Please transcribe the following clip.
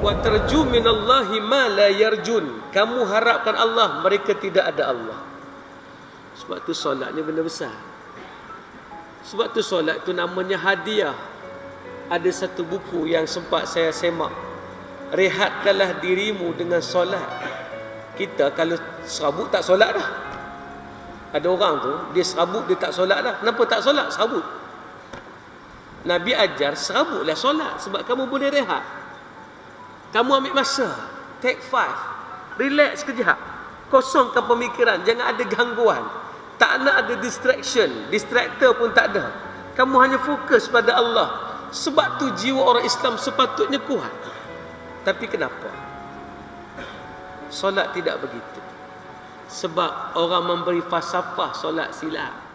wa tarju minallahi ma la yarjun. Kamu harapkan Allah mereka tidak ada Allah. Sebab tu solat ni benda besar. Sebab tu solat tu namanya hadiah. Ada satu buku yang sempat saya semak. Rehatkanlah dirimu dengan solat. Kita kalau serabut tak solat dah. Ada orang tu dia serabut dia tak solat dah. Kenapa tak solat? Serabut. Nabi ajar serabutlah solat sebab kamu boleh rehat kamu ambil masa. Take five. Relax sekejap. Kosongkan pemikiran. Jangan ada gangguan. Tak nak ada distraction. Distractor pun tak ada. Kamu hanya fokus pada Allah. Sebab tu jiwa orang Islam sepatutnya kuat. Tapi kenapa? Solat tidak begitu. Sebab orang memberi falsafah solat silap.